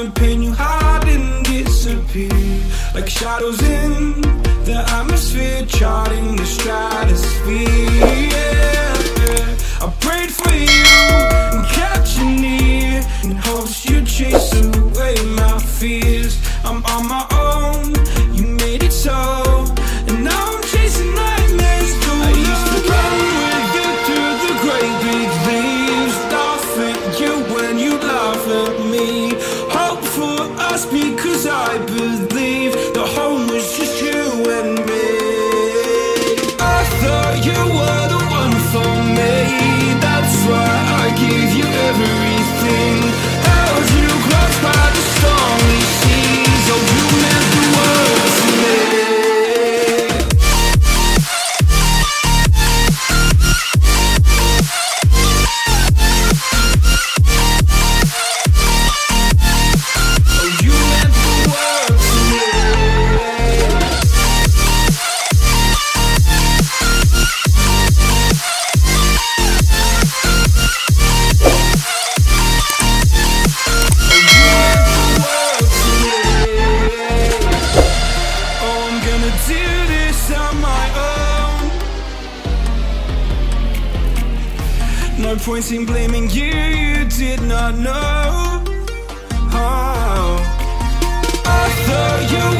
and pain you hide and disappear. Like shadows in the atmosphere charting the strata No point in blaming you, you did not know. How I thought you